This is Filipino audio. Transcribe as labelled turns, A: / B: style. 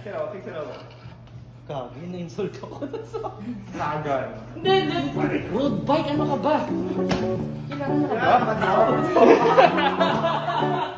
A: Picture ako, picture ako.
B: Kagi, na-insult ako na sa...
A: Sagan.
B: Hindi, hindi. Road bike, ano ka ba? Kailangan na ka ba?
A: Ah, patawa.